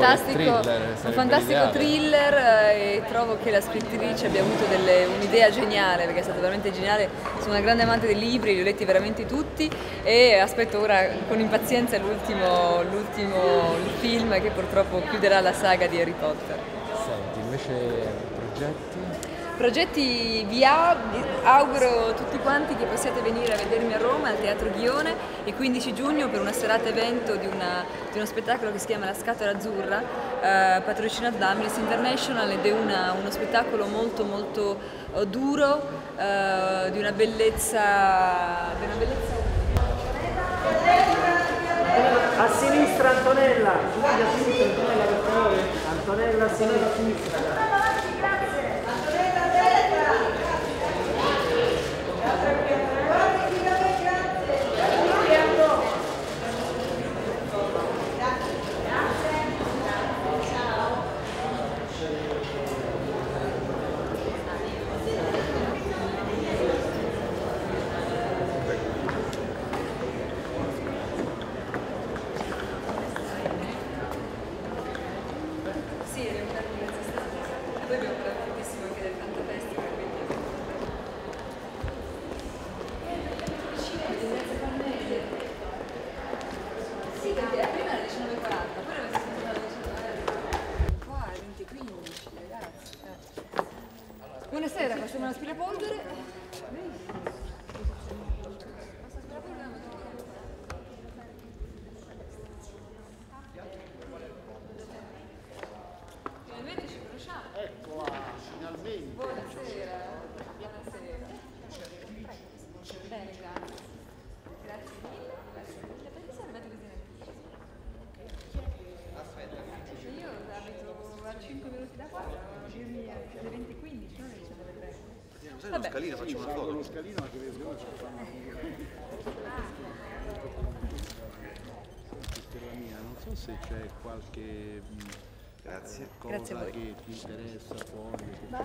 fantastico, thriller, un fantastico thriller eh, e trovo che la scrittrice abbia avuto un'idea geniale, perché è stato veramente geniale, sono una grande amante dei libri, li ho letti veramente tutti e aspetto ora con impazienza l'ultimo, film che purtroppo chiuderà la saga di Harry Potter. Senti, invece progetto? progetti VIA, auguro a tutti quanti che possiate venire a vedermi a Roma al Teatro Ghione il 15 giugno per una serata evento di, una, di uno spettacolo che si chiama La Scatola Azzurra, eh, patrocinato da Amnesty International ed è una, uno spettacolo molto molto eh, duro, eh, di una bellezza... Di una bellezza... A sinistra Antonella, a sinistra Antonella per favore, Antonella a sinistra.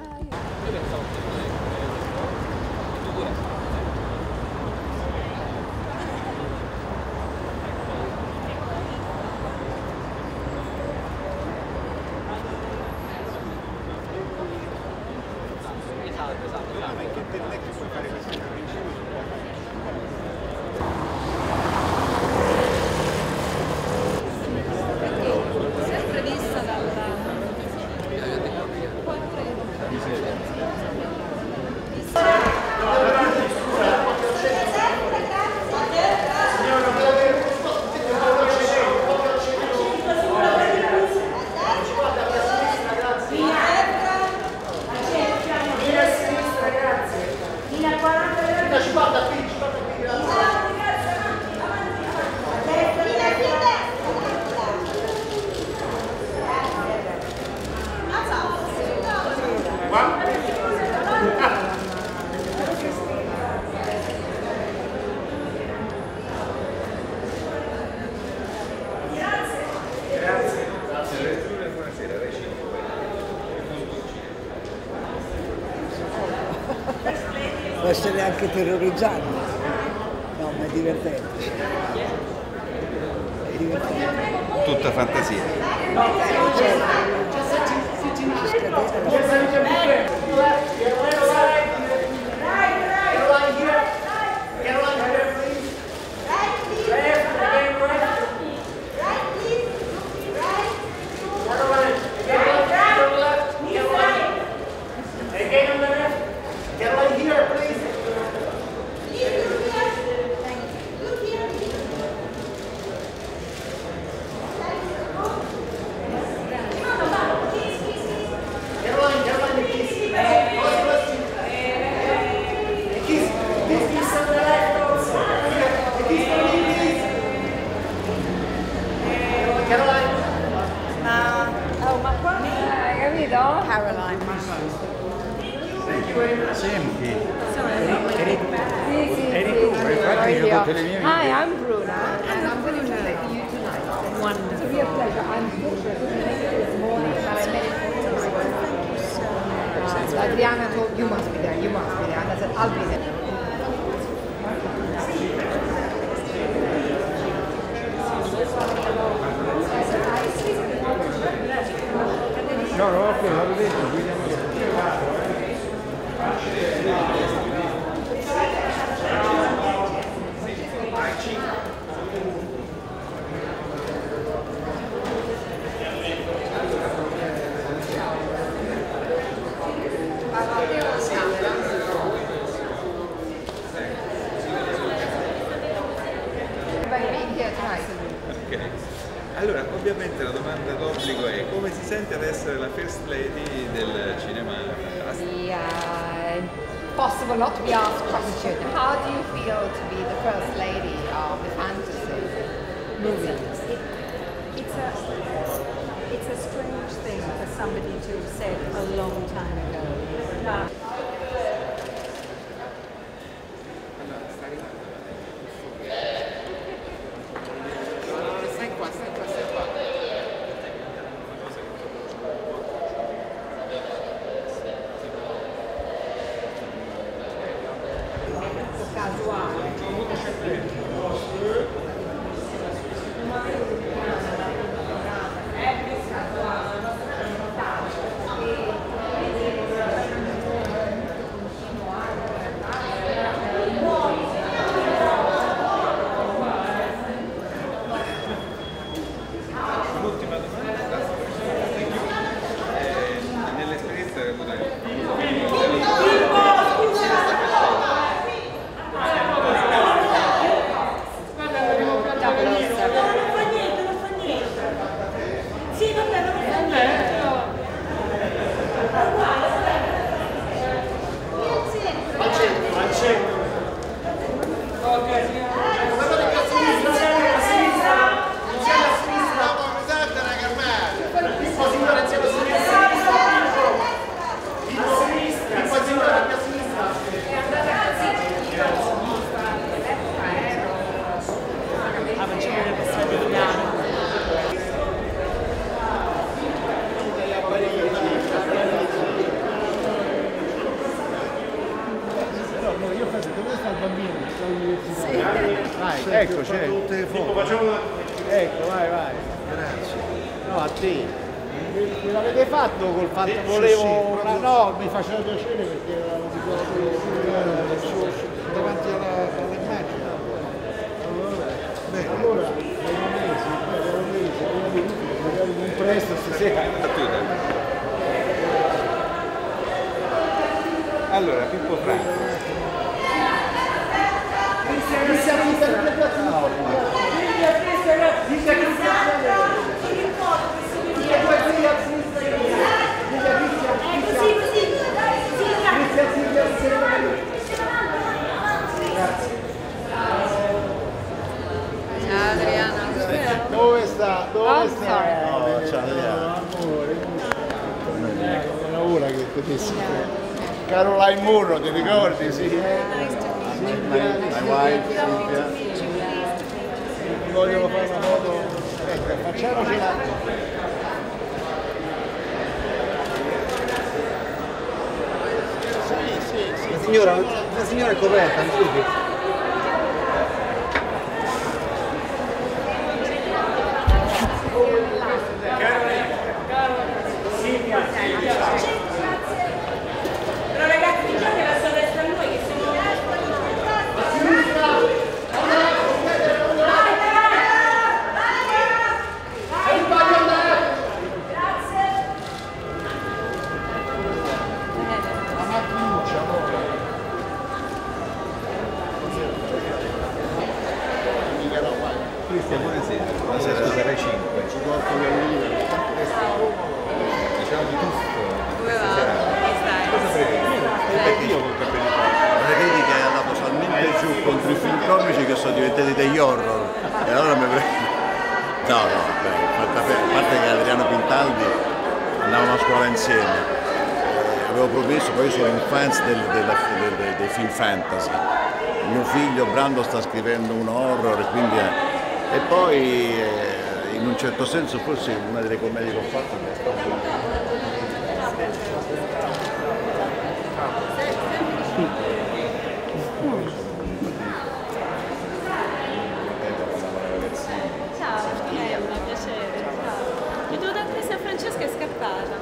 Bye. 있어야 돼요. anche terrorizzante. No, ma è divertente. È divertente. Tutta fantasia. No, eh, certo. possible not to be asked questions. How do you feel to be the first lady of the fantasy movie? It's it, it's a, it's a strange thing for somebody to have said a long time ago. Nice to meet you. My wife, Silvia. Vogliono fare una foto. Ecco, facciamocela. Sì, sì, sì. La signora, la signora è corretta, mi scusi. Certo senso forse una delle commedie che ho fatto è stata Ciao, Antonella, piacere. Ciao. Mi devo dare presa a Francesca è scappata.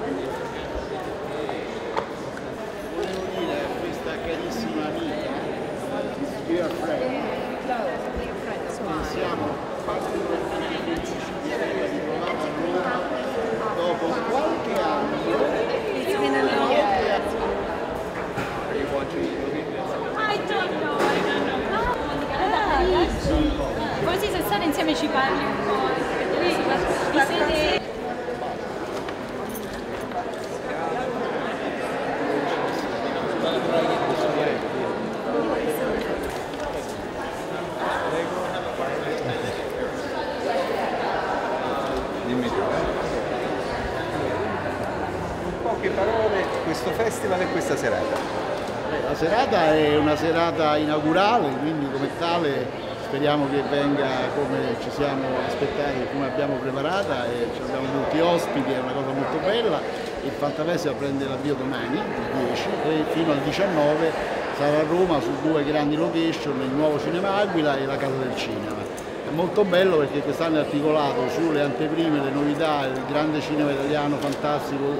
questa carissima amica, dear friend, siamo parte del ritrovata a Roma dopo qualche anno. I don't know, I don't know. Ah, Così se state insieme ci parli un po'. Vi siete... Dimmi tu. In poche parole, questo festival e questa serata. La serata è una serata inaugurale, quindi come tale speriamo che venga come ci siamo aspettati, come abbiamo preparata e abbiamo molti ospiti, è una cosa molto bella. Il Fantafestival prende l'avvio domani, il 10, e fino al 19 sarà a Roma su due grandi location, il nuovo Cinema Aquila e la Casa del Cinema. È molto bello perché quest'anno è articolato sulle anteprime, le novità, il grande cinema italiano fantastico,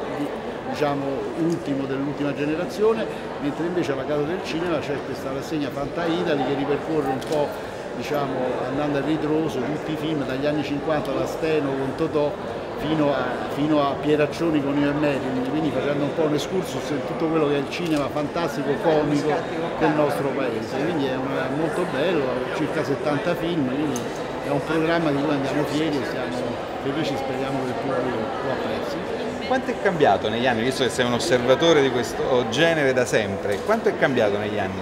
diciamo ultimo dell'ultima generazione, mentre invece alla Casa del Cinema c'è questa rassegna Fanta Italy che ripercorre un po' diciamo, andando a ritroso tutti i film dagli anni 50 da Steno con Totò fino a, fino a Pieraccioni con io e Merlin, quindi facendo un po' un excursus in tutto quello che è il cinema fantastico, comico del nostro paese. Quindi è un- molto bello, circa 70 film, quindi è un programma di cui andiamo fieri e siamo felici, speriamo che il pubblico lo apprezzi. Quanto è cambiato negli anni, visto che sei un osservatore di questo genere da sempre, quanto è cambiato negli anni?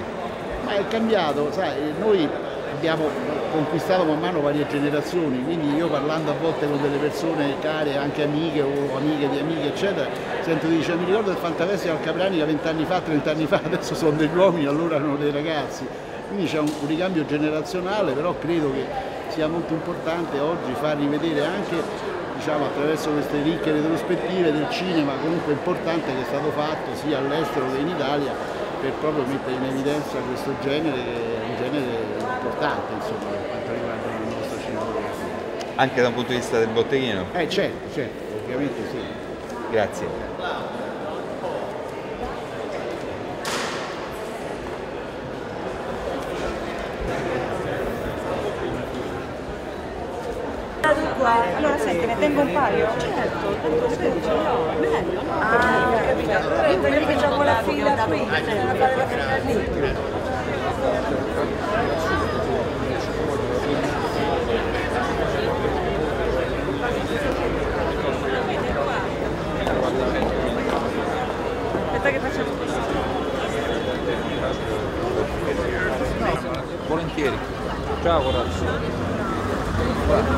Ma è cambiato, sai, noi abbiamo conquistato man mano varie generazioni, quindi io parlando a volte con delle persone care, anche amiche o amiche di amiche, eccetera, sento di dire, mi ricordo il Fantafestival Capranica vent'anni fa, trent'anni fa, adesso sono degli uomini, allora erano dei ragazzi. Quindi c'è un ricambio generazionale, però credo che sia molto importante oggi far rivedere anche diciamo, attraverso queste ricche retrospettive del cinema comunque importante che è stato fatto sia all'estero che in Italia per proprio mettere in evidenza questo genere che è un genere importante insomma, per quanto riguarda la nostra cinematografia. Anche da un punto di vista del botteghino? Eh certo, certo, ovviamente sì. Grazie. Allora senti, ne tengo un paio? Certo, tanto scusi, no, bello, no? Ah, capito. Io quelli che ho la fila qui, bisogna fare la fila lì. Aspetta che facciamo così. Volentieri. Ciao Thank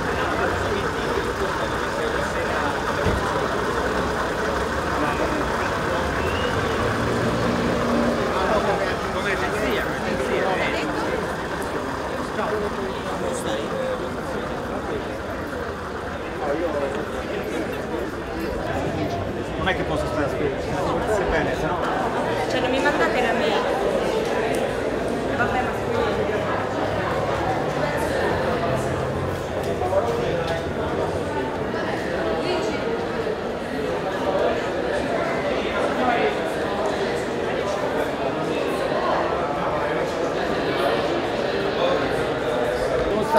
you.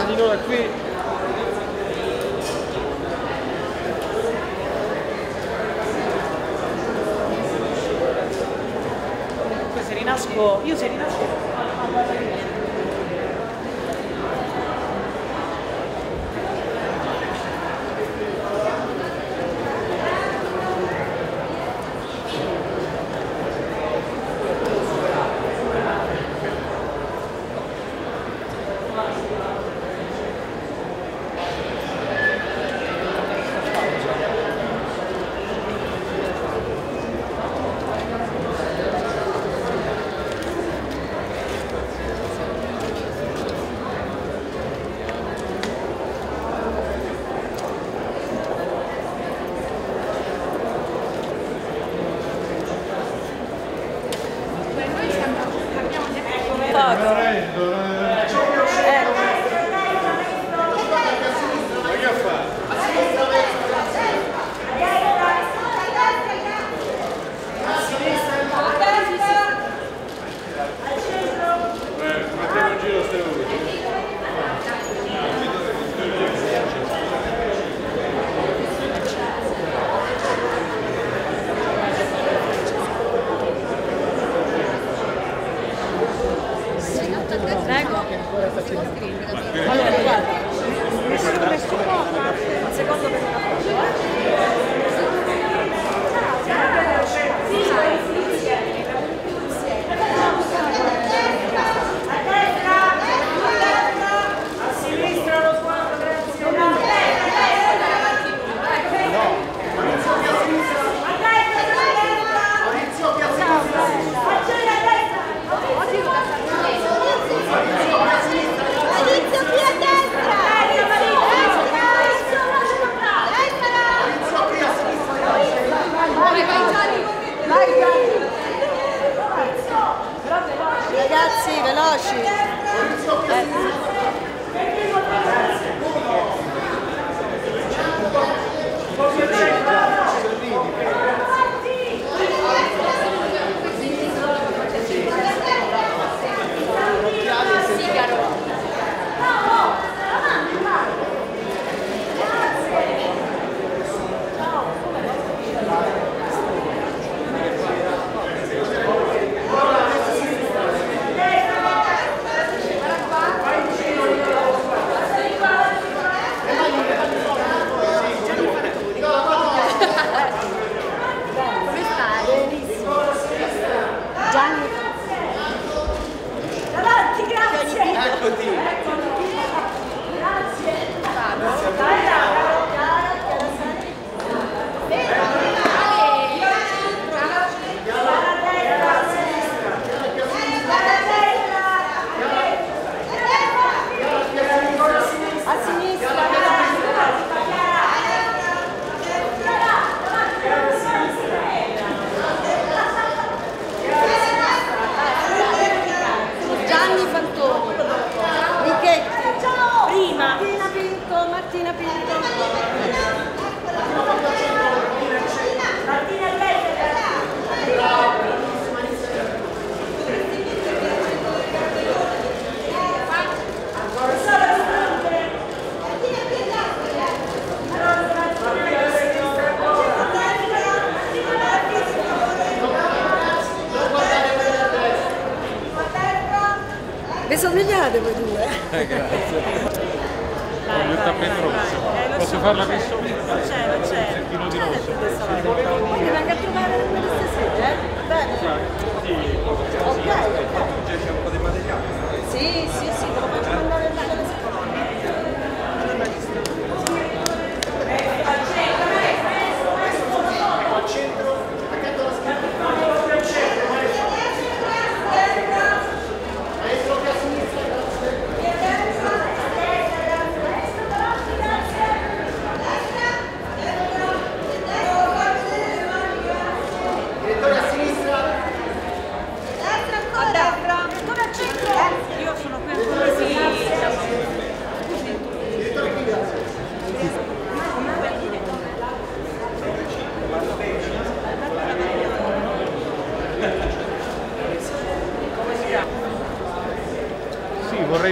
Sono stati loro qui.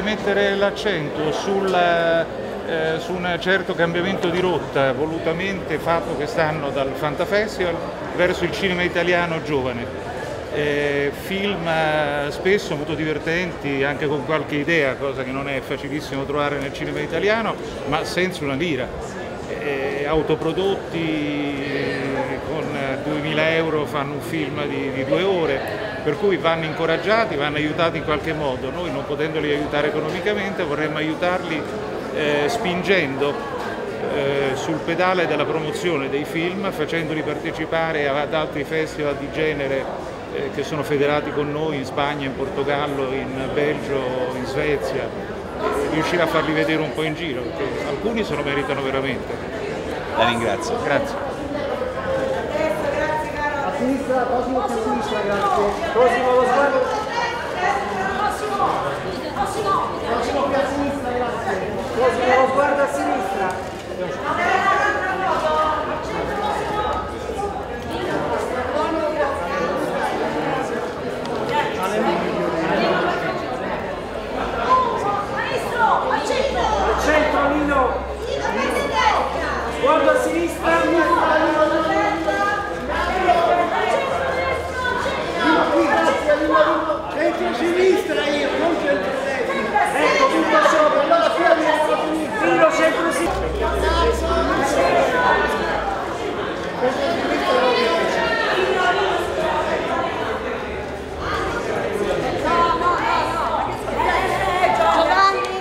Mettere l'accento sul, eh, su un certo cambiamento di rotta volutamente fatto quest'anno dal Fanta Festival verso il cinema italiano giovane. Eh, film eh, spesso molto divertenti, anche con qualche idea, cosa che non è facilissimo trovare nel cinema italiano, ma senza una lira. Eh, autoprodotti con 2000 euro fanno un film di, di due ore, per cui vanno incoraggiati, vanno aiutati in qualche modo. Noi non potendoli aiutare economicamente vorremmo aiutarli eh, spingendo eh, sul pedale della promozione dei film, facendoli partecipare ad altri festival di genere eh, che sono federati con noi in Spagna, in Portogallo, in Belgio, in Svezia, eh, riuscire a farli vedere un po' in giro, perché alcuni se lo meritano veramente. La ringrazio. Grazie. A sinistra, Cosimo più a sinistra, grazie. Cosimo lo sguardo. Cosimo più a sinistra, grazie. Cosimo lo sguardo a sinistra. Al centro, Nino. Sguardo a sinistra. Centro sinistra io, non centro destra. Ecco, tutto sopra. Allora qui abbiamo la sinistra. Nino, centro sinistra. Giovanni?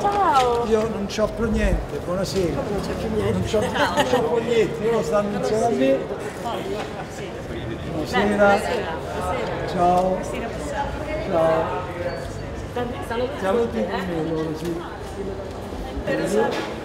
Ciao! Io non c'ho più niente, buonasera. Non c'ho più niente. Non c'ho, più niente, loro stanno insieme a me. Buonasera. Ciao. Ciao. Saluti con me loro, sì. La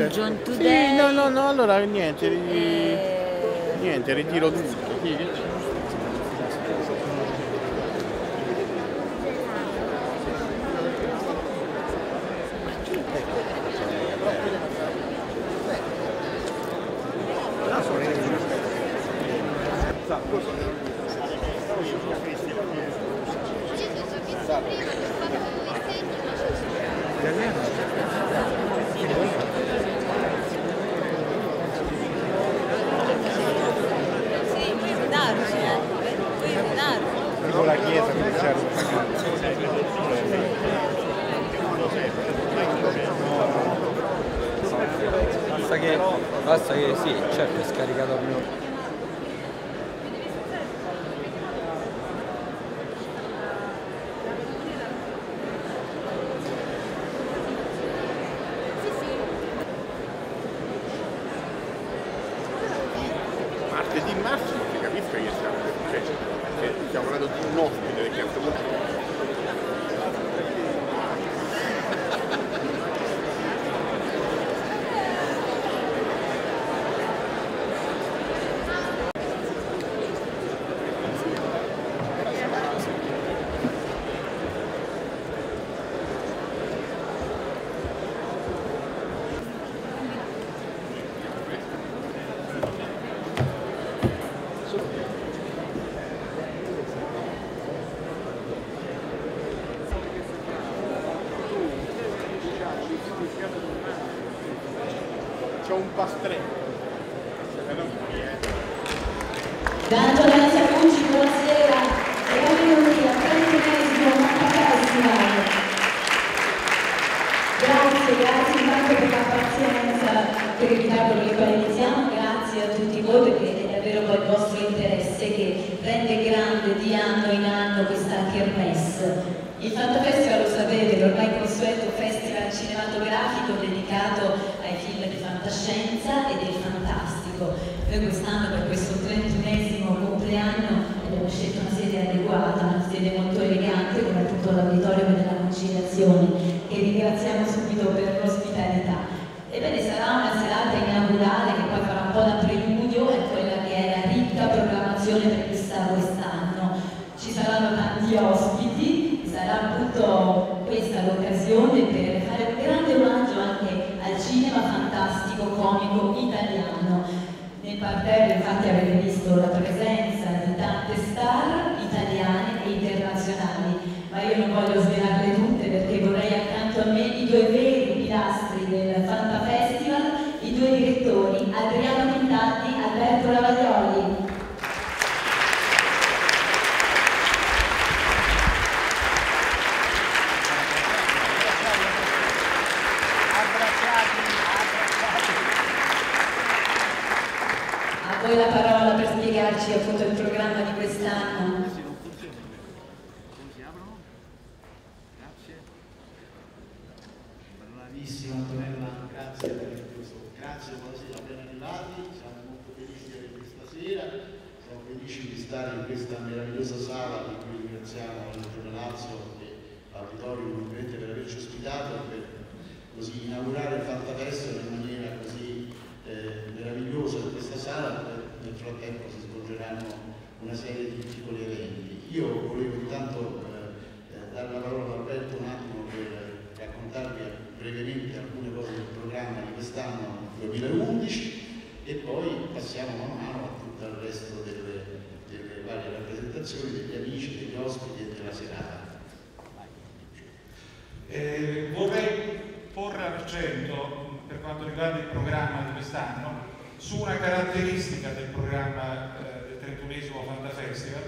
Religion Today. Sì, no, no, no, allora niente, e... niente, ritiro tutto. Per quanto riguarda il programma di quest'anno, su una caratteristica del programma eh, del 31esimo Fanta Festival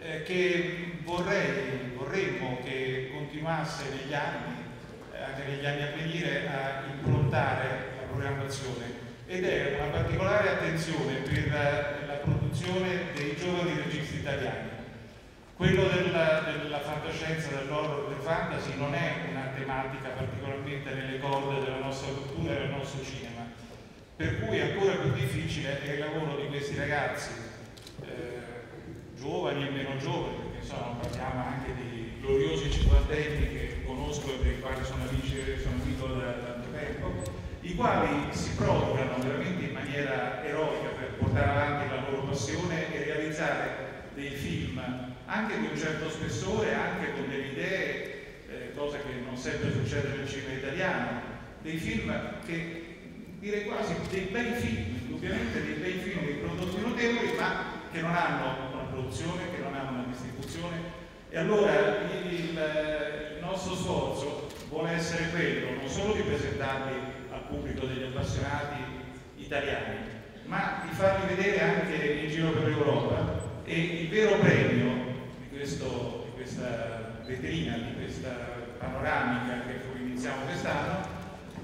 eh, che vorrei, vorremmo che continuasse negli anni, eh, anche negli anni a venire, a improntare la programmazione ed è una particolare attenzione per la, la produzione dei giovani registi italiani. Quello della, della fantascienza, dell'horror, del fantasy non è una tematica particolarmente nelle corde della nostra cultura e del nostro cinema, per cui ancora più difficile è il lavoro di questi ragazzi, eh, giovani e meno giovani, perché insomma parliamo anche di gloriosi cinquantenni che conosco e per i quali sono amici, sono amico da tanto tempo, i quali si provocano veramente in maniera eroica per portare avanti la loro passione e realizzare dei film anche di un certo spessore, anche con delle idee, eh, cosa che non sempre succede nel cinema italiano, dei film che direi quasi dei bei film, indubbiamente dei bei film, dei prodotti notevoli, ma che non hanno una produzione, che non hanno una distribuzione. E allora il, il, nostro sforzo vuole essere quello non solo di presentarli al pubblico degli appassionati italiani, ma di farli vedere anche in giro per l'Europa e il vero premio questo, di questa vetrina, di questa panoramica che iniziamo quest'anno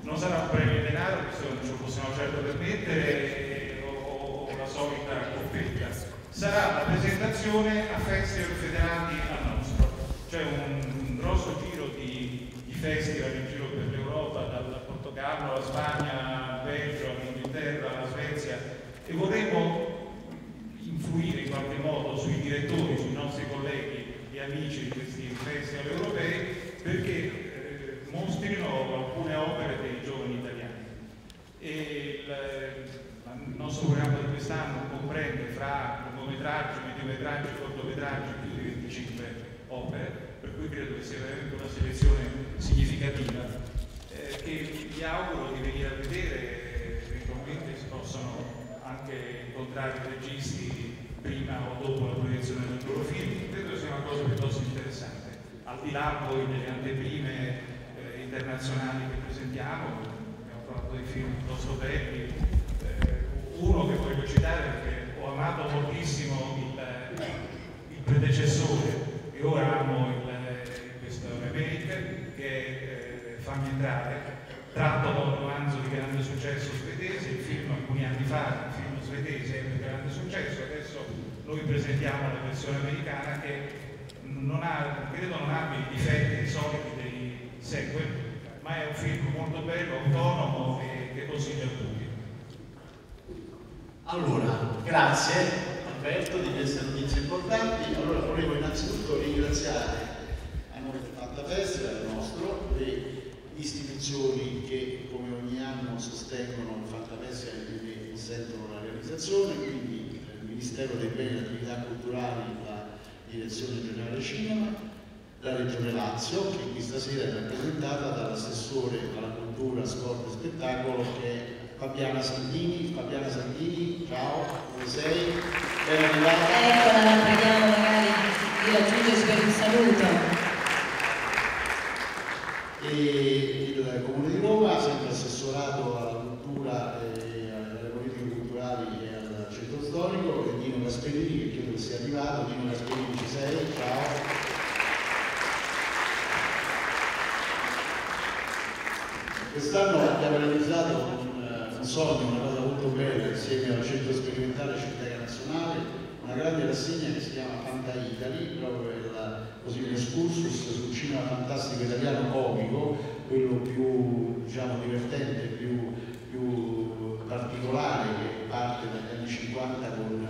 non sarà un premio in denaro, questo non ce lo possiamo certo permettere, o, o la solita coppetta, sarà la presentazione a festival federati al nostro, cioè un grosso giro di, di festival in giro per l'Europa, dal Portogallo alla Spagna, al Belgio, all'Inghilterra, alla Svezia e vorremmo influire in qualche modo sui direttori, sui nostri colleghi e amici di questi festival europei perché eh, mostrino alcune opere dei giovani italiani. E il, il nostro programma di quest'anno comprende fra lungometraggi, mediometraggi cortometraggi più di 25 opere, per cui credo che sia veramente una selezione significativa eh, che vi auguro di venire a vedere, eventualmente si possono anche incontrare i registi prima o dopo la proiezione del loro film, cosa piuttosto interessante. Al di là poi delle anteprime eh, internazionali che presentiamo, abbiamo fatto dei film piuttosto belli, eh, uno che voglio citare perché ho amato moltissimo il, il predecessore e ora amo il, questo remake che eh, Fammi entrare, tratto da un romanzo di grande successo svedese, il film alcuni anni fa, il film svedese è di grande successo, adesso noi presentiamo la versione americana che non ha, credo non abbia i difetti soliti dei sequel, ma è un film molto bello, autonomo e che consiglio a tutti. Allora, grazie Alberto di queste notizie importanti. Allora volevo innanzitutto ringraziare a noi del Fanta Festival, il nostro, le istituzioni che come ogni anno sostengono il Fanta Festival e che consentono la realizzazione, quindi il Ministero dei Beni e delle Attività Culturali, Direzione Generale Cinema, la Regione Lazio, che qui stasera è rappresentata dall'assessore alla cultura, sport e spettacolo che è Fabiana Santini. Fabiana Santini, ciao, come sei? Ben arrivata. Eccola, la preghiamo magari di raggiungersi per un saluto. E il Comune di Roma, sempre assessorato alla cultura e alle politiche culturali e al centro storico, e Dino Gasperini, che credo sia arrivato. Dino Gasperini, ci sei? Ciao. Quest'anno abbiamo realizzato un, eh, un sogno, una cosa molto bella, insieme al Centro Sperimentale Cittadella Nazionale, una grande rassegna che si chiama Fanta Italy, proprio il, così excursus sul cinema fantastico italiano comico, quello più diciamo, divertente, più, più particolare che parte dagli anni 50 con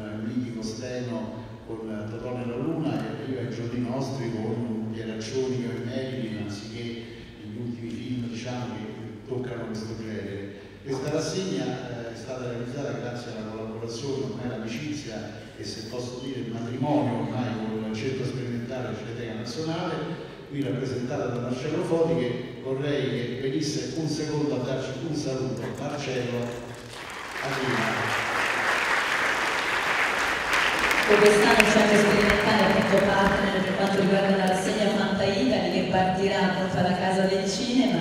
Filippo Steno con Totò nella Luna arriva ai giorni nostri con o Marilyn, anziché gli ultimi film diciamo, che toccano questo genere. Questa rassegna eh, è stata realizzata grazie alla collaborazione, ormai all'amicizia e se posso dire il matrimonio ormai con il Centro Sperimentale Cineteca Nazionale, qui rappresentata da Marcello Foti che vorrei che venisse un secondo a darci un saluto. Marcello, arriva. Per quest'anno il centro sperimentale fatto partner per quanto riguarda la rassegna Fanta Italy che partirà appunto alla Casa del Cinema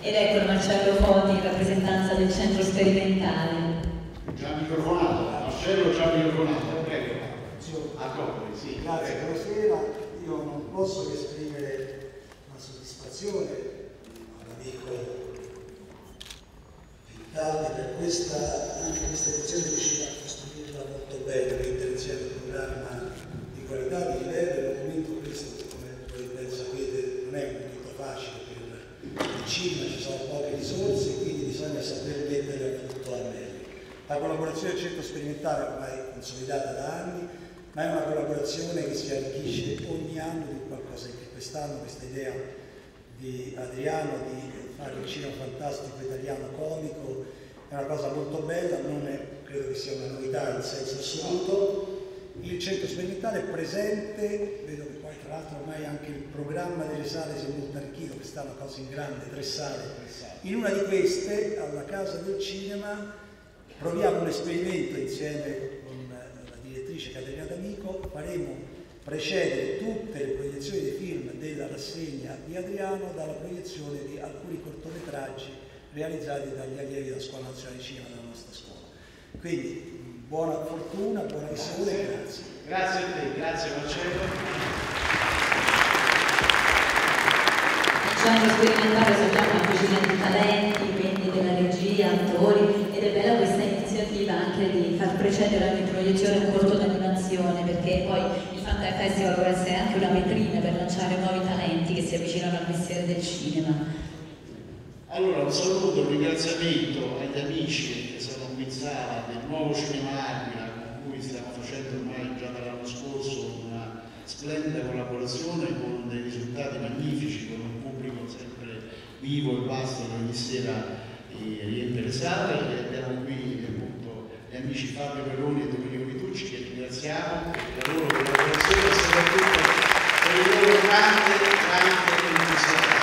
ed ecco Marcello Foti in rappresentanza del centro sperimentale. Già microfonato, Marcello già microfonato, prego. Sì. Grazie, prego. buonasera. Io non posso che esprimere una soddisfazione all'amico Vitali per questa, anche questa edizione è riuscita a costruirla molto bene, mettere insieme un programma di qualità, di livello, è un momento questo, come ben sapete, non è un momento facile per il cinema, ci sono poche risorse, quindi bisogna saper mettere a frutto al meglio. La collaborazione del centro sperimentale è ormai consolidata da anni, ma è una collaborazione che si arricchisce ogni anno di qualcosa in più. Quest'anno questa idea di Adriano di fare il cinema fantastico italiano comico è una cosa molto bella, non è, credo che sia una novità in senso assoluto. Il centro sperimentale è presente, vedo che poi tra l'altro ormai anche il programma delle sale si è molto arricchito, quest'anno cose in grande, tre sale. In una di queste, alla Casa del Cinema, proviamo un esperimento insieme con la direttrice Caterina D'Amico, faremo precedere tutte le proiezioni dei film della rassegna di Adriano dalla proiezione di alcuni cortometraggi realizzati dagli allievi della Scuola Nazionale di Cinema della nostra scuola. Quindi buona fortuna, buona visione e grazie. Grazie a te, grazie Marcello. Facciamo sperimentare sappiamo una cucina di talenti, quindi della regia, attori ed è bella questa iniziativa anche di far precedere ogni proiezione un corto d'animazione perché poi il Fanta Festival vuole essere anche una vetrina per lanciare nuovi talenti che si avvicinano al mestiere del cinema. Allora, un saluto, un ringraziamento agli amici che sono sala del nuovo Cinema Aquila con cui stiamo facendo ormai già dall'anno scorso una splendida collaborazione con dei risultati magnifici, con un pubblico sempre vivo e vasto che ogni sera eh, riempie le sale e abbiamo qui appunto gli amici Fabio Peroni e Domenico Vitucci che ringraziamo per la loro collaborazione e soprattutto per il loro grande, grande entusiasmo.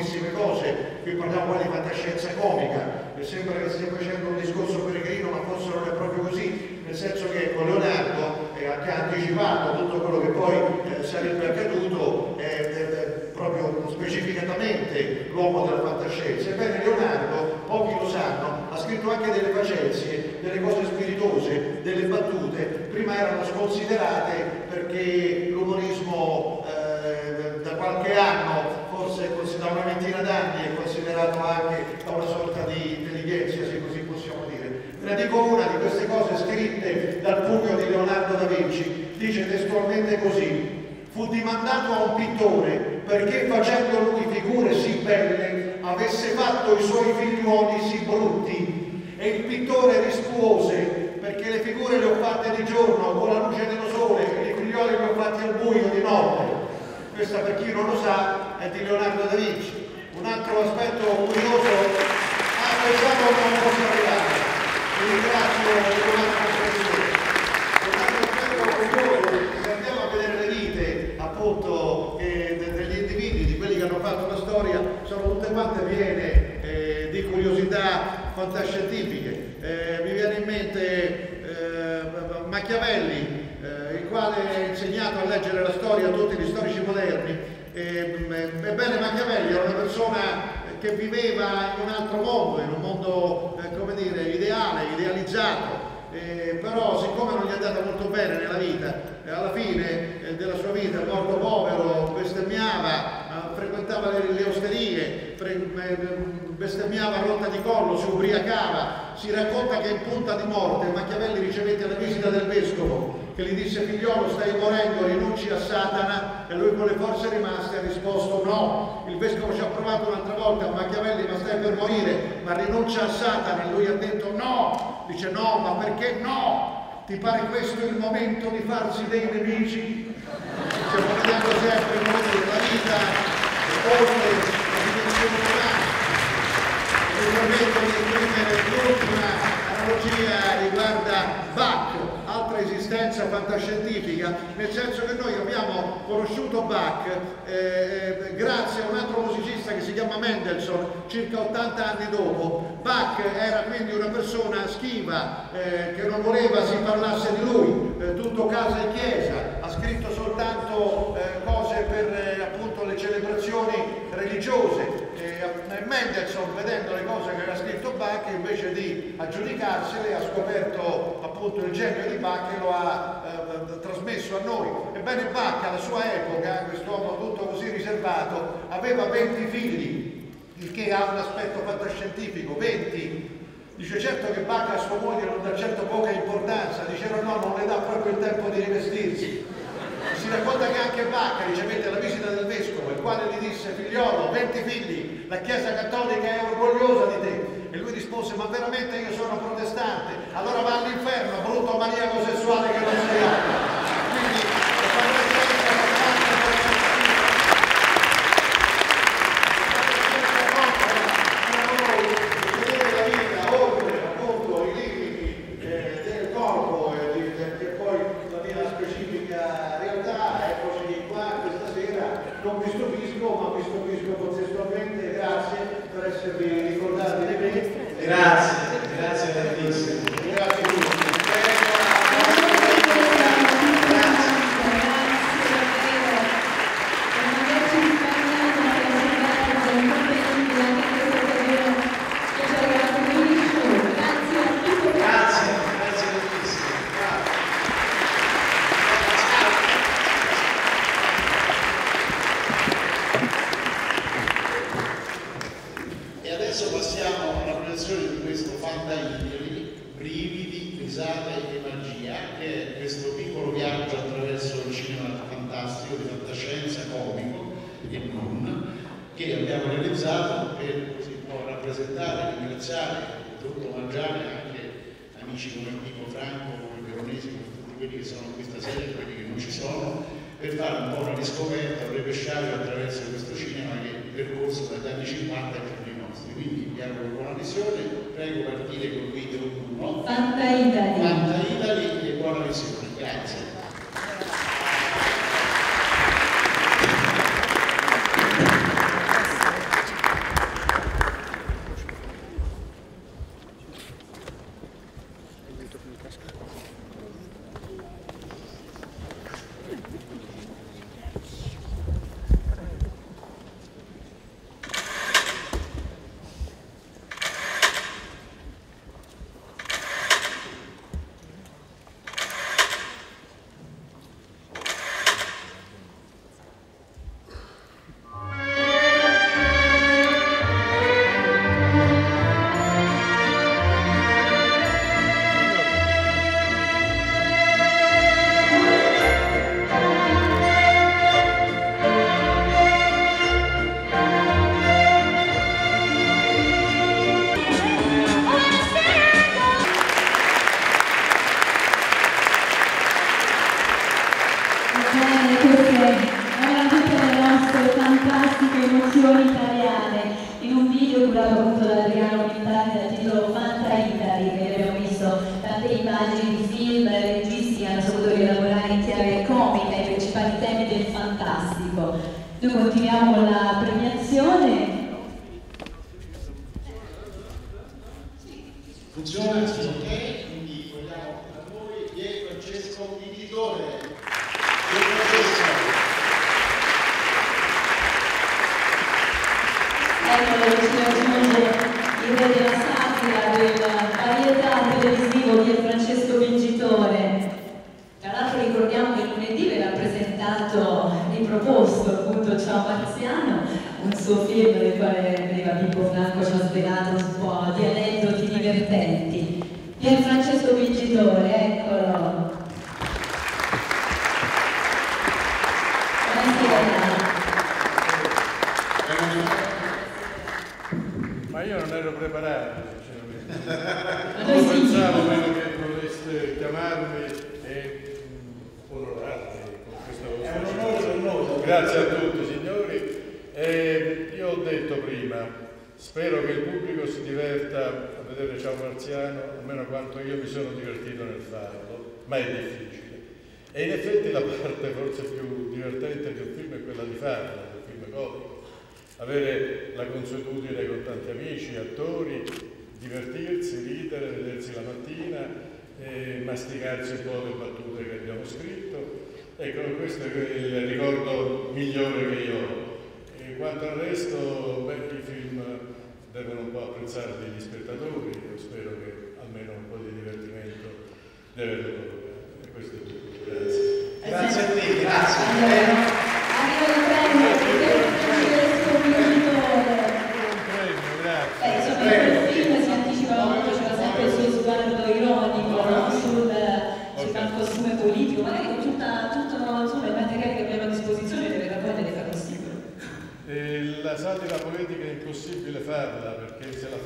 moltissime cose, qui parliamo qua di fantascienza comica, mi sembra che stia facendo un discorso peregrino, ma forse non è proprio così, nel senso che con Leonardo eh, ha anticipato tutto quello che poi eh, sarebbe accaduto eh, proprio specificatamente l'uomo della fantascienza. Ebbene Leonardo, pochi lo sanno, ha scritto anche delle facezie, delle cose spiritose, delle battute, prima erano sconsiderate perché l'umorismo eh, da qualche anno una ventina d'anni, è considerato anche da una sorta di intelligenza, se così possiamo dire. Ve ne dico una di queste cose scritte dal pugno di Leonardo da Vinci, dice testualmente così, fu dimandato a un pittore perché facendo lui figure sì belle avesse fatto i suoi figliuoli sì brutti. E il pittore rispose perché le figure le ho fatte di giorno con la luce dello sole e i figlioli li ho fatti al buio di notte questa per chi non lo sa è di Leonardo da Vinci. Un altro aspetto curioso ah pensavo non posso arrivare. Vi ringrazio una comprensione un altro aspetto curioso se andiamo a vedere le vite appunto eh, de- degli individui di quelli che hanno fatto la storia. Sono tutte quante piene eh, di curiosità fantascientifiche. Eh, mi viene in mente eh, Machiavelli eh, il quale leggere la storia tutti gli storici moderni. Ehm, Ebbene, Machiavelli era una persona che viveva in un altro mondo, in un mondo, eh, come dire, ideale, idealizzato. Eh, però siccome non gli è andata molto bene nella vita, eh, alla fine eh, della sua vita, morto povero, bestemmiava, frequentava le, osterie, fre- eh, bestemmiava a rotta di collo, si ubriacava, si racconta che in punta di morte Machiavelli ricevette la visita del vescovo che gli disse figliolo stai morendo, rinunci a Satana e lui con le forze rimaste ha risposto no. Il vescovo ci ha provato un'altra volta a Machiavelli ma stai per morire, ma rinuncia a Satana e lui ha detto no. Dice no, ma perché no? Ti pare questo il momento di farsi dei nemici? Stiamo vedendo sempre come dire, la vita oltre la dimensione umana. Mi permetto di esprimere l'ultima analogia riguarda Bach, altra esistenza fantascientifica, nel senso che noi abbiamo conosciuto Bach eh, grazie a un altro musicista che si chiama Mendelssohn, circa 80 anni dopo. Bach era quindi una persona schiva, eh, che non voleva si parlasse di lui, eh, tutto casa e chiesa, ha scritto soltanto eh, cose per eh, appunto le celebrazioni religiose. E Mendelssohn, vedendo le cose che aveva scritto Bach, invece di aggiudicarsele, ha scoperto appunto il genio di Bach e lo ha eh, trasmesso a noi. Ebbene Bach alla sua epoca, quest'uomo tutto così riservato, aveva 20 figli, il che ha un aspetto fantascientifico, 20. Dice certo che Bach a sua moglie non dà certo poca importanza, diceva no, non le dà proprio il tempo di rivestirsi. Si racconta che anche Bach ricevette la visita del vescovo, il quale gli disse, figliolo, 20 figli, la Chiesa Cattolica è orgogliosa di te. E lui rispose, ma veramente io sono protestante, allora va all'inferno, brutto maniaco sessuale che non sei altro.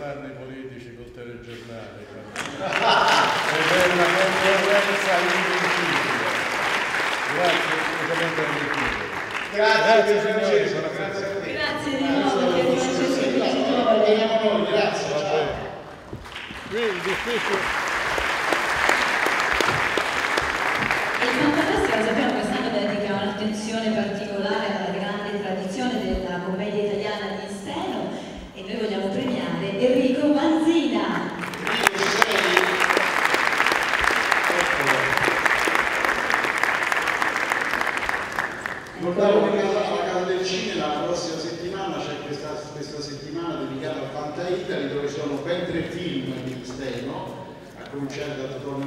fanno i politici col telegiornale. Ed è una concorrenza invincibile. Grazie, assolutamente invincibile. Grazie, grazie signori, grazie. Grazie di nuovo, che grazie. Il difficile. E il fantastico sappiamo che stanno dedichiamo un'attenzione particolare alla cominciare dalla donna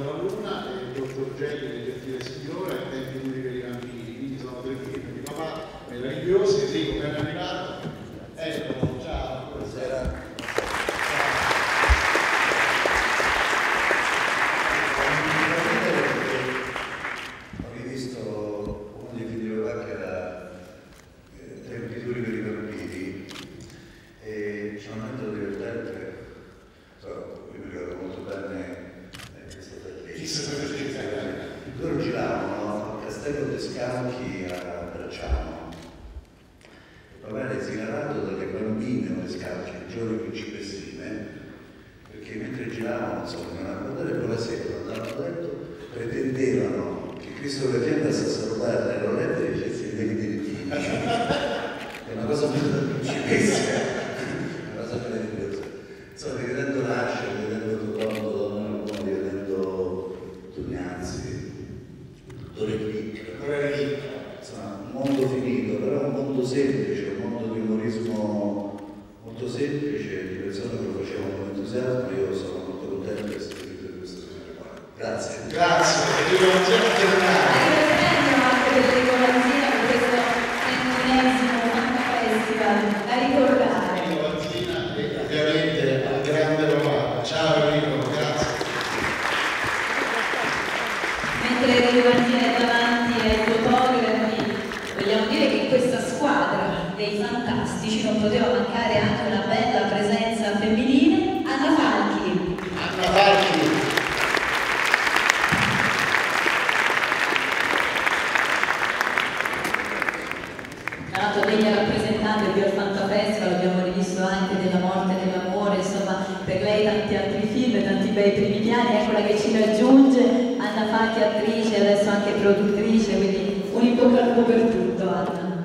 bei primitiani, eccola che ci raggiunge, Anna Facchi attrice, adesso anche produttrice, quindi un in bocca al lupo per tutto Anna.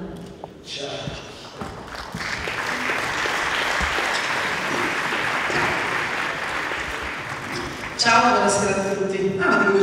Ciao. Ciao, buonasera a tutti. Ah, ma devo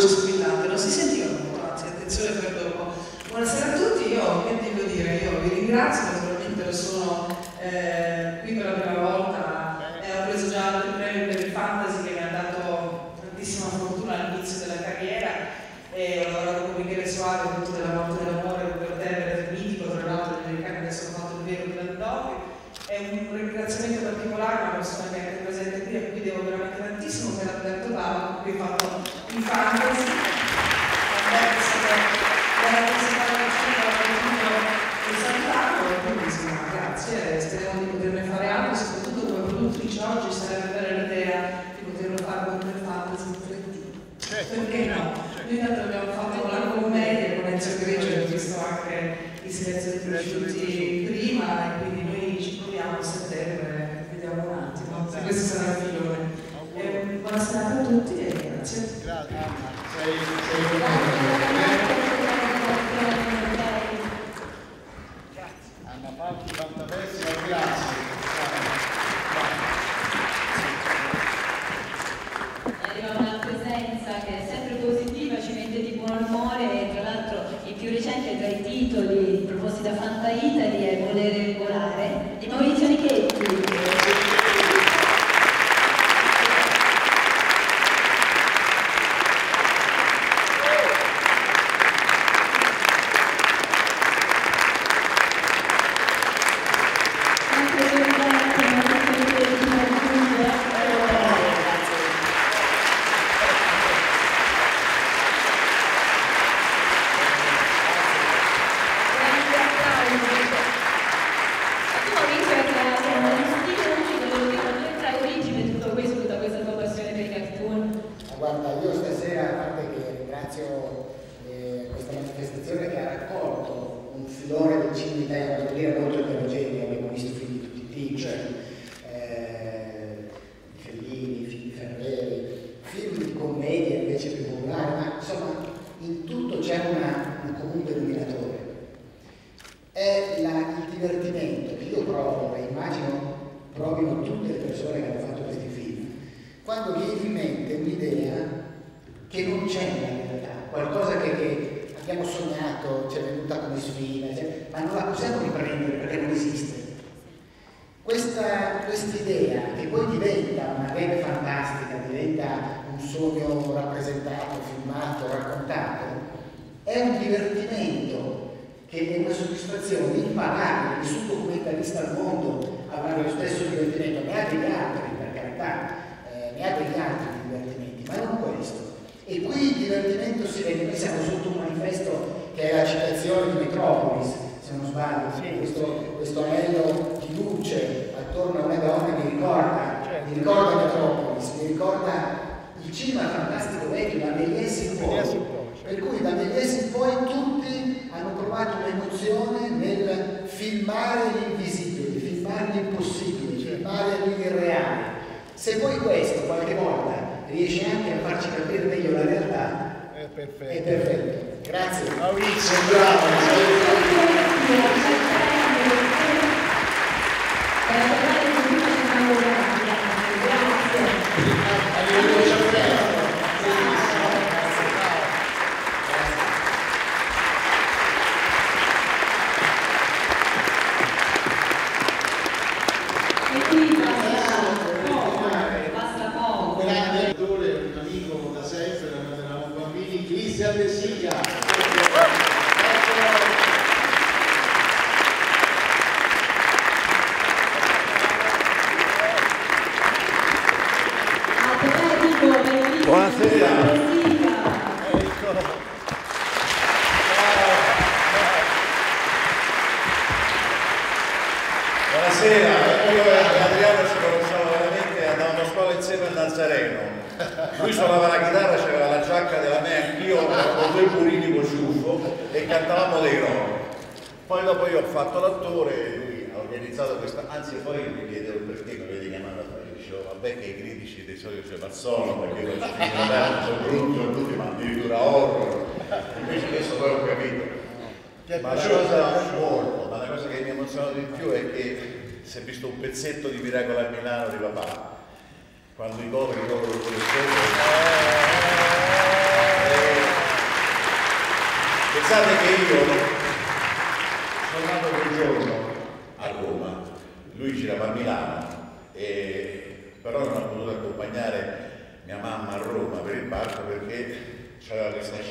che non c'è in realtà, qualcosa che, che abbiamo sognato, ci è venuta come sfida, cioè, ma non la possiamo riprendere perché non esiste. Questa idea che poi diventa una rete fantastica, diventa un sogno rappresentato, filmato, raccontato, è un divertimento che è una soddisfazione imparare, nessun documentarista al mondo avrà lo stesso divertimento, neanche gli altri per carità, eh, ne ha altri divertimenti, ma non questo. E qui il divertimento si vede, noi siamo sotto un manifesto che è la citazione di Metropolis, se non sbaglio, sì. questo, questo, anello di luce attorno a una donna mi ricorda, certo. mi ricorda Metropolis, mi ricorda il cinema fantastico vecchio, da Méliès in poi. Per cui da Méliès in poi tutti hanno provato un'emozione nel filmare l'invisibile, filmare l'impossibile, filmare l'irreale. Se poi questo qualche volta riesce anche a farci capire meglio la realtà, è perfetto. È perfetto. Grazie. Maurizio, bravo.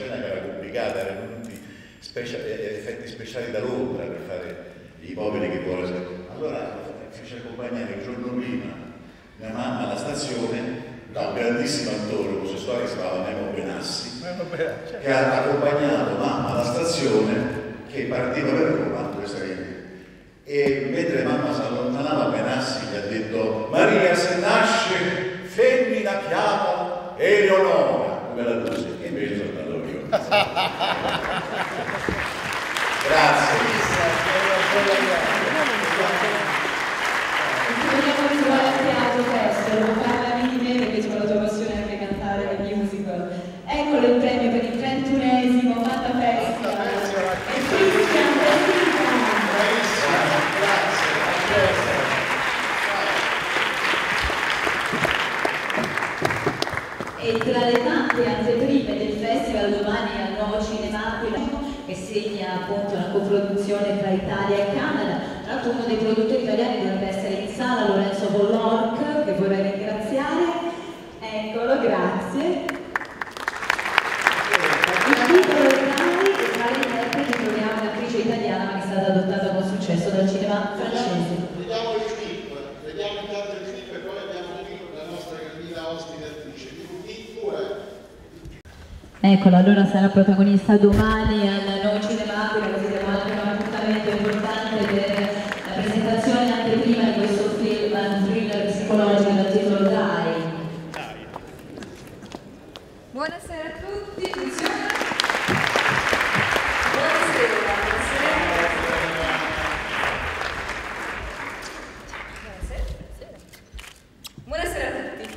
Scena che era complicata, erano tutti specia- eh, effetti speciali da Londra per fare i poveri che vuole. Allora fece accompagnare il giorno prima mia mamma alla stazione da un grandissimo attore omosessuale che si chiamava Memo Benassi, che ha accompagnato mamma alla stazione che partiva per Roma, questa rete. E mentre mamma si allontanava, Benassi gli ha detto Maria se nasce femmina chiama Eleonora, come la luce, e invece sono andato io. Vogliamo ritrovare al teatro presto, non parlavi di me perché c'è la tua passione anche cantare le musical. Eccolo il premio per il 31esimo Fatta Festa. E Christian E tra le tante anteprime del festival domani al Nuovo Cinema Aquila, che segna appunto una coproduzione tra Italia e Canada, tra l'altro uno dei produttori italiani dovrebbe essere in sala, Lorenzo Bollorc, che vorrei ringraziare. Eccolo, grazie. Il titolo è Cari e tra le interpreti troviamo un'attrice italiana che è stata adottata con successo dal cinema francese. Vediamo il clip, vediamo intanto il clip e poi abbiamo la nostra carina ospite attrice. Eccola, allora sarà protagonista domani al Nuovo Cinema Aquila, così diamo anche un appuntamento importante per la presentazione anche prima di questo film, un thriller psicologico dal titolo Dai. Buonasera a tutti, funziona? Buonasera, buonasera. Buonasera. Buonasera a tutti.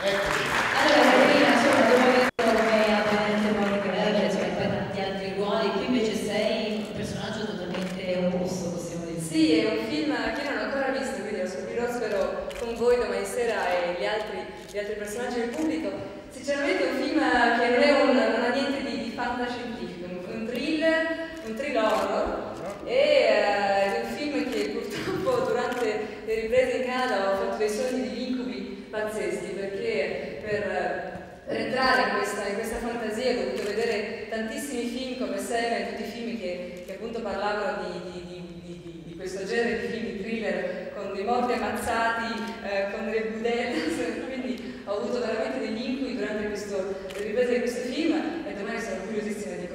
Allora, Caterina, insomma, dopo aver come apparente Monica Belgia, cioè poi tanti altri ruoli, qui invece sei un personaggio totalmente opposto, possiamo dire. Sì, è un film che io non ho ancora visto, quindi lo scoprirò spero con voi domani sera e gli altri, gli altri personaggi del pubblico. Sinceramente è un film che non, è un, non ha niente di, di fantascientifico, è un, un thriller, un thriller horror e eh, è un film che purtroppo durante le riprese in Canada ho fatto dei sogni di incubi pazzeschi perché per, per entrare in questa, in questa fantasia ho dovuto vedere tantissimi film come Seven, tutti i film che, che appunto parlavano di, di- di- di- di- di questo genere di film, di thriller, con dei morti ammazzati, eh, con delle budelle, quindi ho avuto veramente degli incubi durante questo, le riprese di questo film e domani sono curiosissima di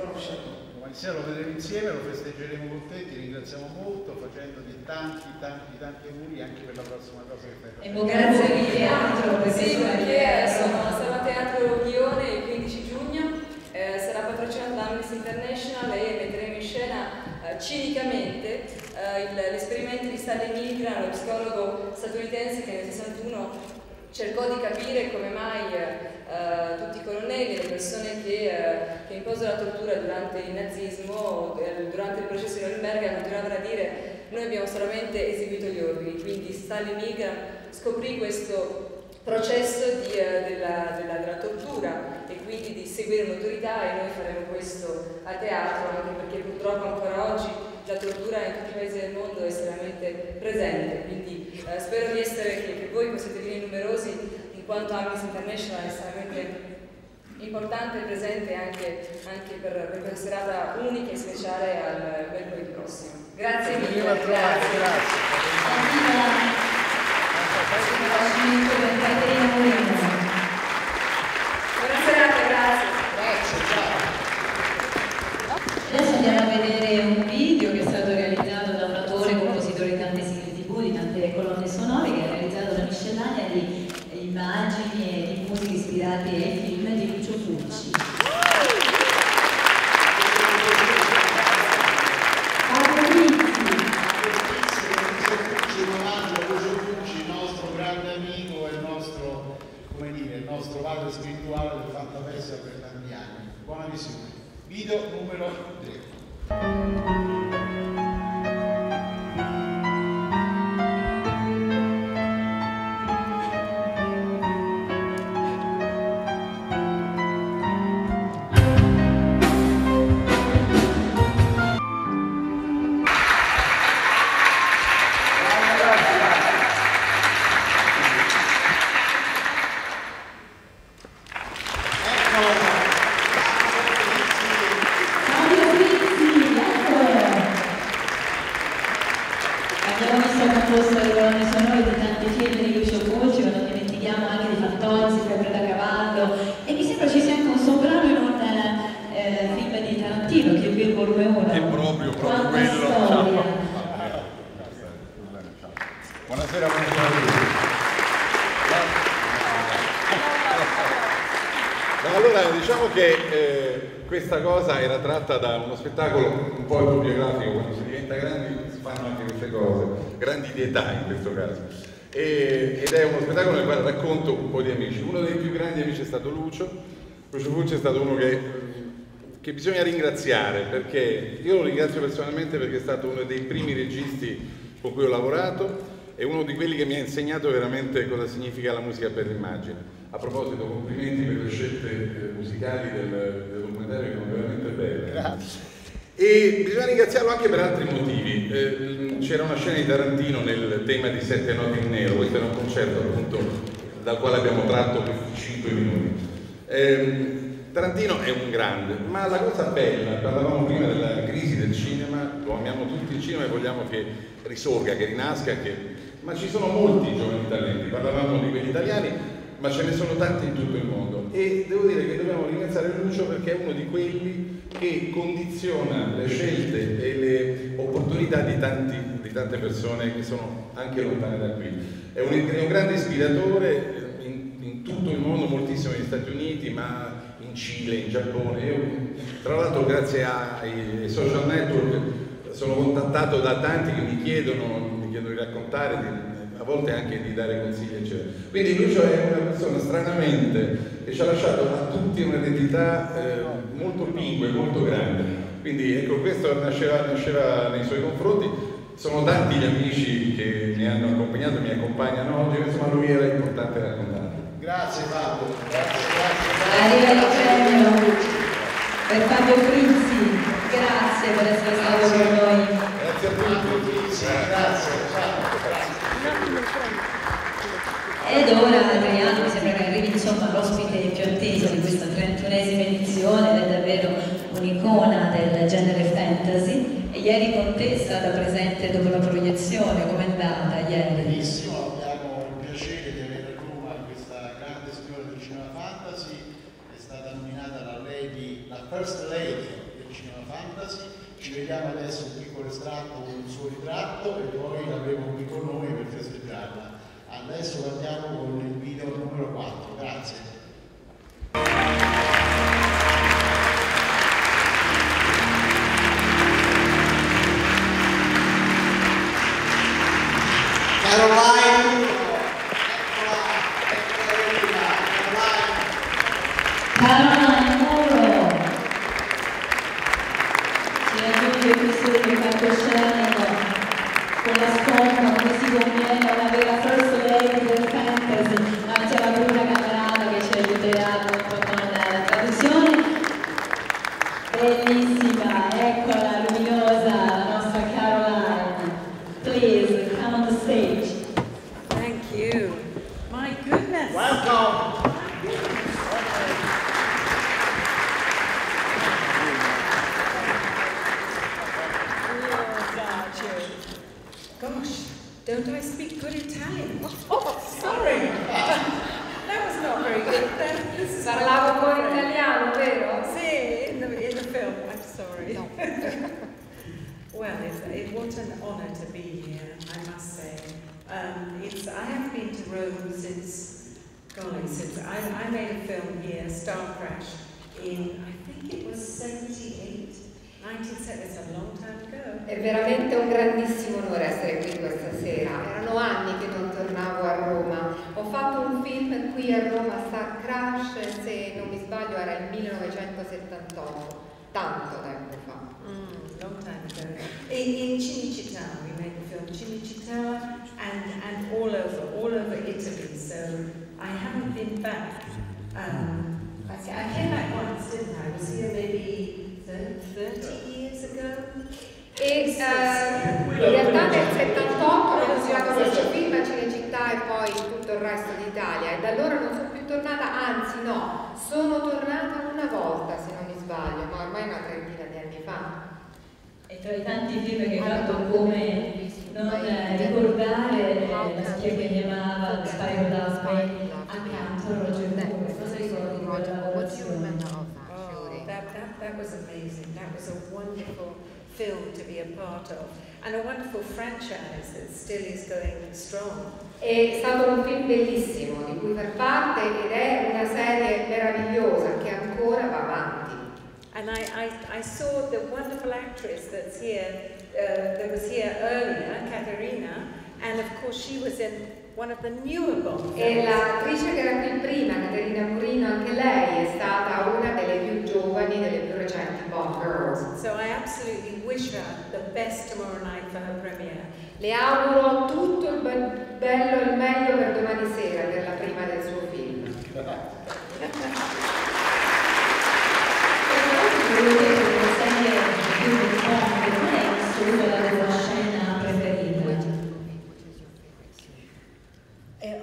sera lo vedremo insieme, lo festeggeremo con te, ti ringraziamo molto facendoti tanti, tanti, tanti auguri anche per la prossima cosa che fai. E Grazie di teatro, Sì, perché perché sono, a Teatro Ghione il 15 giugno, eh, sarà patrocinato da Amnesty International e metteremo in scena eh, cinicamente eh, l'esperimento di Stanley Milgram, lo psicologo statunitense che nel 61 cercò di capire come mai eh, tutti i colonnelli, le persone che, eh, che imposero la tortura durante il nazismo, eh, durante il processo di Norimberga, continuavano a dire noi abbiamo solamente eseguito gli ordini, quindi Stanley Milgram scoprì questo processo di, eh, della, della- della tortura quindi di seguire un'autorità e noi faremo questo a teatro anche perché purtroppo ancora oggi la tortura in tutti i paesi del mondo è estremamente presente, quindi eh, spero di essere, che, che voi possiate venire numerosi in quanto Amnesty International è estremamente importante e presente anche, anche per, per questa serata unica e speciale al mercoledì prossimo. Grazie mille. A trovare, grazie. Spettacolo un po' autobiografico, quando si diventa grandi si fanno anche queste cose, grandi di età in questo caso. E- ed è uno spettacolo nel quale racconto un po' di amici. Uno dei più grandi amici è stato Lucio. Lucio Fulci è stato uno che, che bisogna ringraziare perché io lo ringrazio personalmente perché è stato uno dei primi registi con cui ho lavorato è uno di quelli che mi ha insegnato veramente cosa significa la musica per l'immagine. A proposito, complimenti per le scelte eh, musicali del, del documentario che sono veramente belle. Grazie. E bisogna ringraziarlo anche per altri motivi. Eh, c'era una scena di Tarantino nel tema di Sette note in nero, questo era un concerto appunto dal quale abbiamo tratto questi cinque minuti. Ehm, Tarantino è un grande, ma la cosa bella, parlavamo prima della crisi del cinema, lo amiamo tutti il cinema e vogliamo che risorga, che rinasca, che... ma ci sono molti giovani talenti, parlavamo di quelli italiani, ma ce ne sono tanti in tutto il mondo e devo dire che dobbiamo ringraziare Lucio perché è uno di quelli che condiziona le scelte e le opportunità di, tanti, di tante persone che sono anche lontane da qui. È un, è un grande ispiratore in, in tutto il mondo, moltissimo negli Stati Uniti, ma in Cile, in Giappone. Io, tra l'altro grazie ai, social network sono contattato da tanti che mi chiedono, mi chiedono di raccontare, di- a volte anche di dare consigli, eccetera. Quindi Lucio è una persona stranamente che ci ha lasciato a tutti un'eredità eh, molto pingue, molto grande. Quindi ecco, questo nasceva, nasceva nei suoi confronti. Sono tanti gli amici che mi hanno accompagnato, mi accompagnano oggi, insomma lui era importante raccontare. Grazie Fabio, grazie, grazie. Arriva il per Fabio Frizzi, grazie per essere stato con noi. Grazie a tutti. Grazie, Ed ora Adriano mi sembra che arrivi insomma l'ospite più atteso di questa 31esima edizione ed è davvero un'icona del genere fantasy. E ieri con te è stata presente dopo la proiezione, com'è andata ieri? Benissimo, abbiamo il piacere di avere a Roma questa grande signora del cinema fantasy, è stata nominata la lady, la first lady del cinema fantasy, ci vediamo adesso un piccolo estratto con il suo ritratto e poi l'avremo qui con noi per festeggiarla. Adesso andiamo con il video numero 4, grazie. Caroline, Caroline Muro si aggiunge qui il palcoscenico con la sponda come si conviene E tanti film che hai fatto come non eh, ricordare la spia che mi amava, Spyro Me, accanto a Roger Moore. Cosa ricordi di quella lavorazione? That was amazing. That was a wonderful film to be a part of, and a wonderful franchise that still is going strong. È stato un film bellissimo di cui far parte ed è una serie meravigliosa che ancora va avanti. And I, I, I saw the wonderful actress that's here, uh, that was here earlier, Katerina, and of course she was in one of the newer Bond E films. l'attrice che era qui prima, Caterina Murino, anche lei è stata una delle più giovani, delle più recenti Bond Girls. So I absolutely wish her the best tomorrow night for her premiere. Le auguro tutto il be- bello e il meglio per domani sera, per la prima del suo film. Volevo dire che la serie più del mondo non è solo la tua scena preferita. Eh,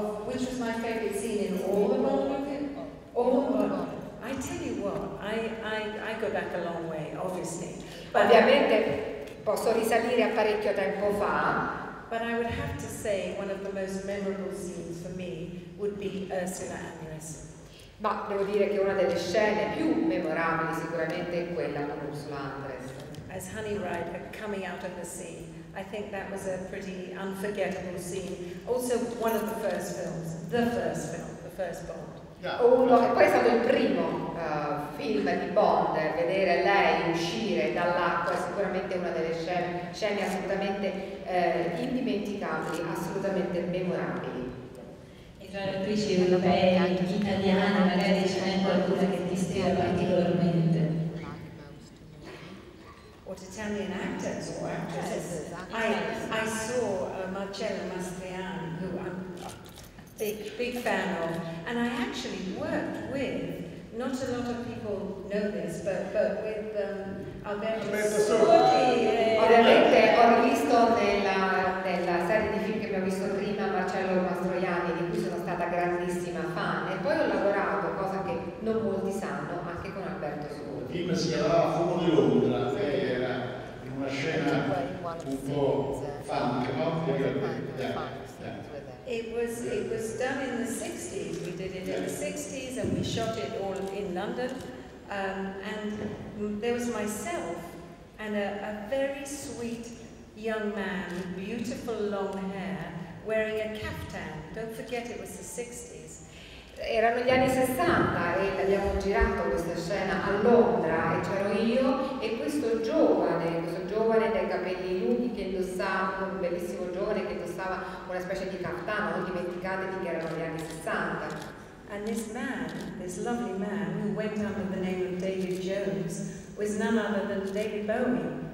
Of, of which was my favourite scene in all the Bond movies? All the Bond. I tell you what, I, I, I go back a long way, obviously. But Ovviamente posso risalire a parecchio tempo fa, But I would have to say one of the most memorable scenes for me would be Ursula Andress. ma devo dire che una delle scene più memorabili sicuramente è quella con Ursula Andress. As Honey Rider coming out of the sea. I think that was a pretty unforgettable scene. Also one of the first films, the first film, the first Bond. Uno, e poi è stato il primo eh, film di Bond, vedere lei uscire dall'acqua è sicuramente una delle scene, scene assolutamente eh, indimenticabili, assolutamente memorabili. E tra le attrici europee, italiane, magari ce n'è qualcuna che ti ispira particolarmente. What Italian actors or actresses. I, I saw uh, Marcello Mastroianni, who I'm a big, big fan of, and I actually worked with, not a lot of people know this, but, but with um, Alberto Sordi. eh, Ovviamente ho rivisto nella, nella serie di film che abbiamo visto prima Marcello Mastroianni, di cui sono stata grandissima fan, e poi ho lavorato, cosa che non molti sanno, anche con Alberto Il Sordi. film si chiamava scena un po' funk, no? It was it was done in the 60s. We did it in the 60s, and we shot it all in London. Um, and there was myself and a, a very sweet young man with beautiful long hair wearing a kaftan. Don't forget it was the 60s. Erano gli anni 60 e abbiamo girato questa scena a Londra e c'ero io e questo giovane, questo giovane dai capelli lunghi che indossava, un bellissimo giovane che indossava una specie di caftano, non dimenticatevi che erano gli anni 60. And this man, this lovely man, who went under the name of David Jones, was none other than David Bowie.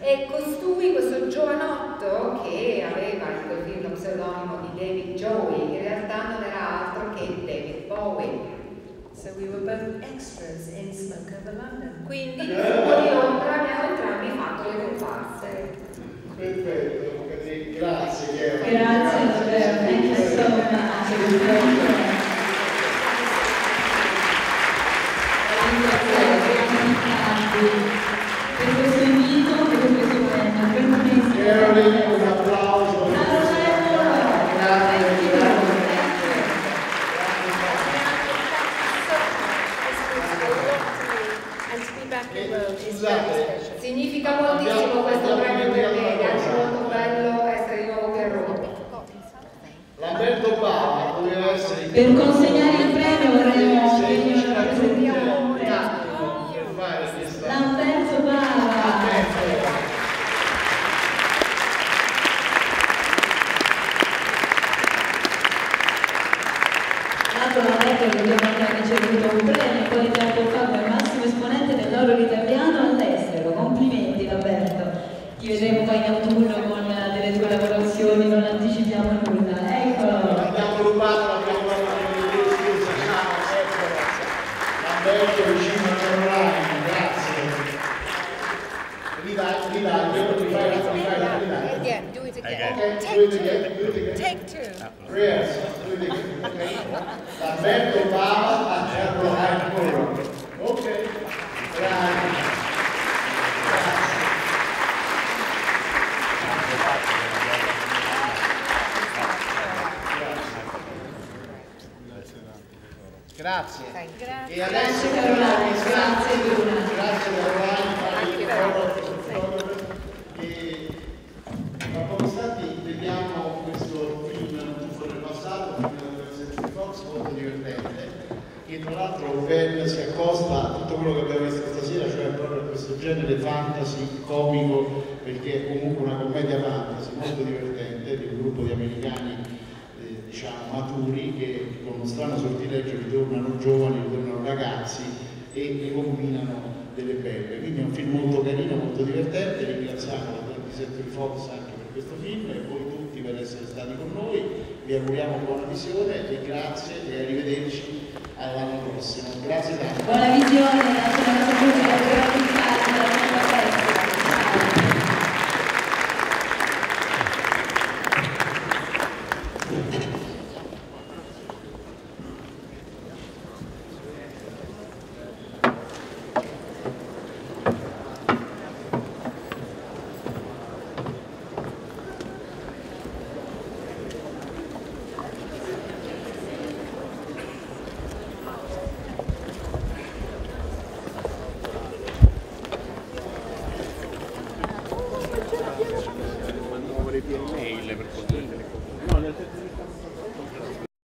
E costui, questo giovanotto che aveva in quel film lo pseudonimo di David Joey, in realtà non era altro che David Bowie. So we were both extras in Smoke Over London. Quindi di Londra abbiamo entrambi fatto le comparse. Perfetto, grazie Chiara. Grazie davvero, thank you so much. Questo